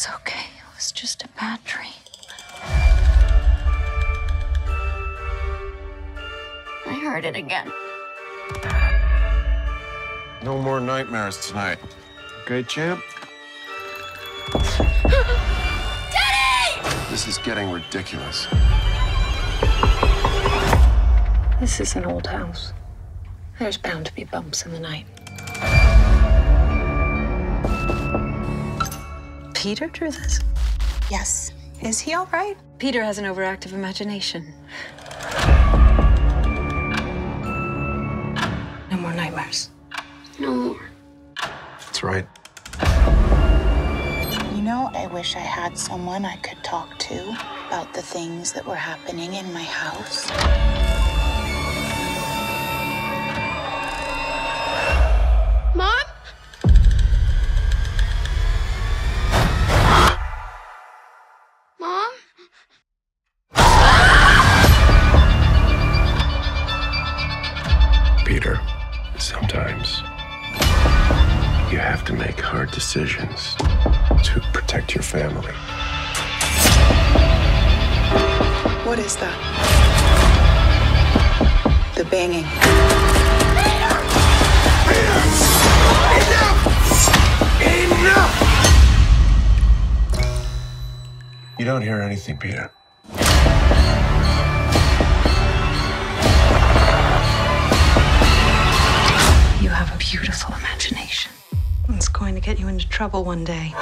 It's okay. It was just a bad dream. I heard it again. No more nightmares tonight. Okay, champ? Daddy! This is getting ridiculous. This is an old house. There's bound to be bumps in the night. Peter drew this? Yes. Is he all right? Peter has an overactive imagination. No more nightmares. No more. That's right. You know, I wish I had someone I could talk to about the things that were happening in my house. Peter, sometimes you have to make hard decisions to protect your family. What is that? The banging. You don't hear anything, Peter. Have a beautiful imagination. It's going to get you into trouble one day.